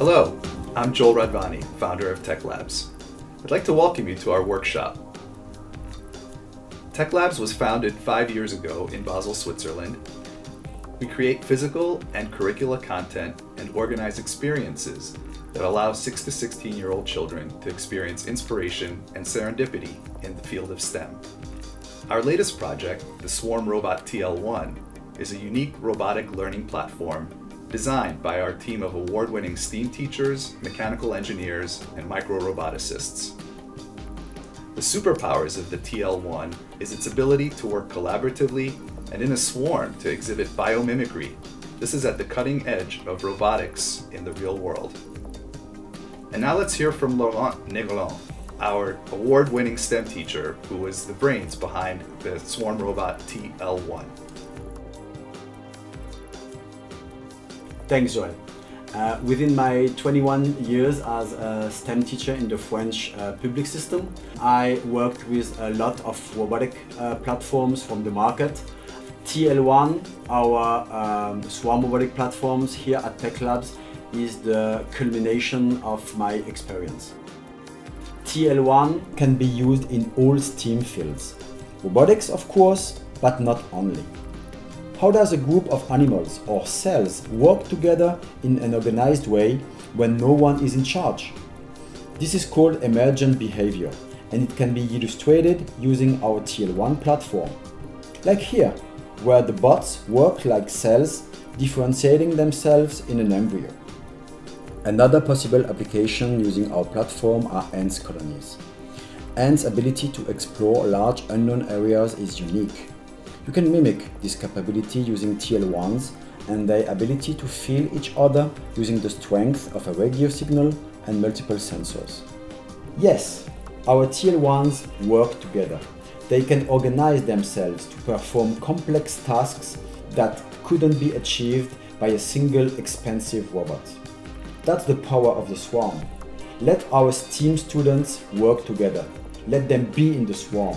Hello, I'm Joel Radvani, founder of Tech Labs. I'd like to welcome you to our workshop. Tech Labs was founded five years ago in Basel, Switzerland. We create physical and curricula content and organize experiences that allow 6 to 16 year old children to experience inspiration and serendipity in the field of STEM. Our latest project, the Swarm Robot TL1, is a unique robotic learning platform designed by our team of award winning STEAM teachers, mechanical engineers, and micro roboticists. The superpowers of the TL1 is its ability to work collaboratively and in a swarm to exhibit biomimicry. This is at the cutting edge of robotics in the real world. And now let's hear from Laurent Negron, our award-winning STEM teacher who was the brains behind the Swarm Robot TL1. Thanks, Joel. Uh, within my 21 years as a STEM teacher in the French uh, public system, I worked with a lot of robotic uh, platforms from the market. TL1, our um, swarm robotic platforms here at Tech Labs, is the culmination of my experience. TL1 can be used in all STEAM fields. Robotics, of course, but not only. How does a group of animals or cells work together in an organized way when no one is in charge? This is called emergent behavior and it can be illustrated using our TL1 platform. Like here, where the bots work like cells differentiating themselves in an embryo. Another possible application using our platform are ants colonies. Ants' ability to explore large unknown areas is unique you can mimic this capability using TL1s and their ability to feel each other using the strength of a radio signal and multiple sensors. Yes, our TL1s work together. They can organize themselves to perform complex tasks that couldn't be achieved by a single expensive robot. That's the power of the swarm. Let our STEAM students work together. Let them be in the swarm.